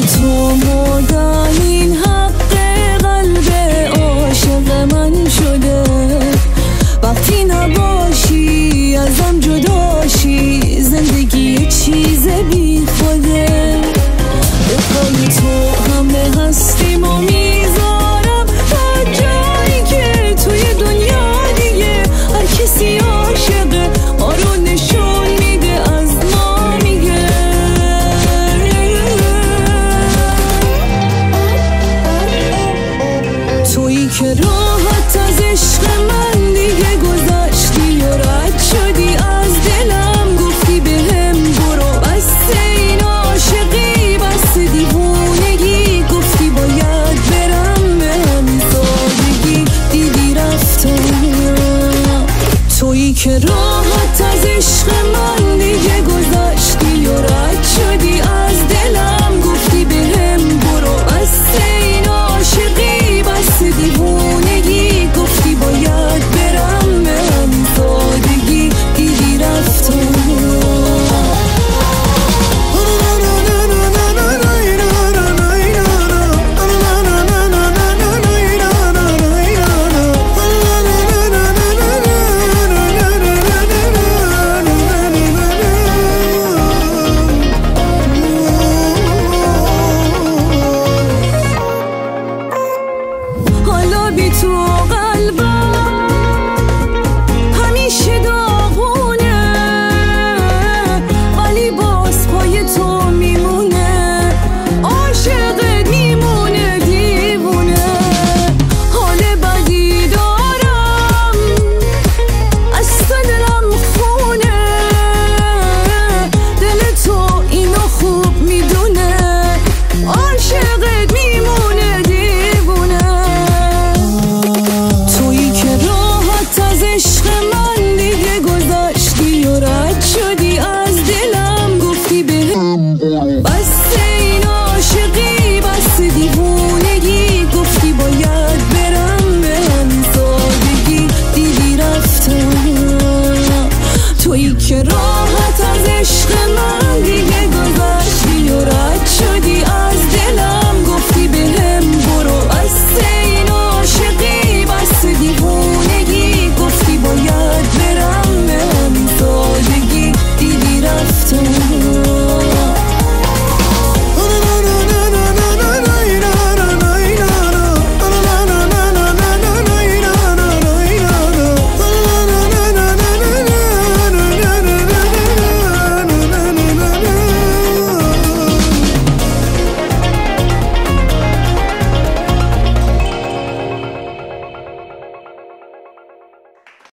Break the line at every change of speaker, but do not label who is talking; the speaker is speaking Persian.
你错我的 تویی که روحت از عشق من دیگه گذاشتی و رد شدی از دلم گفتی به هم برو. بسته این عاشقی بسته دیوونگی گفتی باید برم به هم سادگی دیدی رفتم. تویی که روحت از عشق من شدی و رد شدی از دلم گفتی به بس این عاشقی بس دیوونگی. گفتی باید برم به هم سادگی دیدی رفتم.